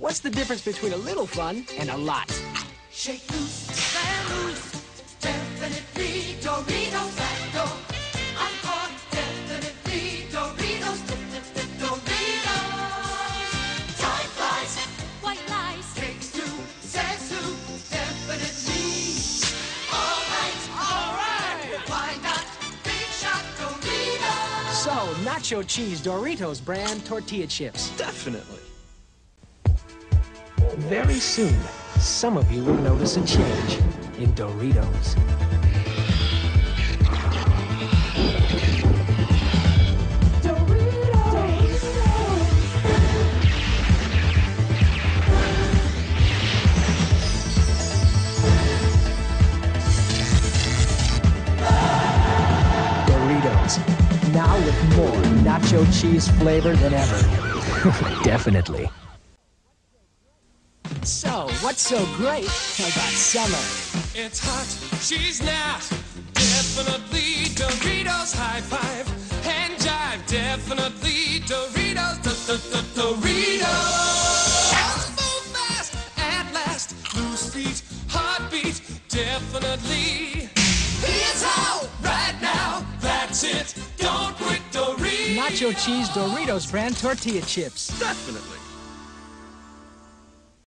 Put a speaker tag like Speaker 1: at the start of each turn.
Speaker 1: What's the difference between a little fun and a lot?
Speaker 2: Shake loose, and loose. Definitely Doritos that go. I'm caught. Definitely Doritos. Doritos. Time flies.
Speaker 3: White lies.
Speaker 2: Takes two. Says who? Definitely. All right. All right. Why not? Big shot Doritos.
Speaker 1: So, nacho cheese Doritos brand tortilla chips.
Speaker 4: Definitely.
Speaker 1: Very soon, some of you will notice a change in Doritos. Doritos. Now with more nacho cheese flavor than ever. Definitely. So, what's so great about summer?
Speaker 5: It's hot, she's not. Definitely Doritos high five and jive. Definitely Doritos, D- D- D- Doritos. Move fast at last, loose feet, heartbeat. Definitely. It's out right now. That's it. Don't quit Doritos.
Speaker 1: Nacho cheese Doritos brand tortilla chips.
Speaker 4: Definitely.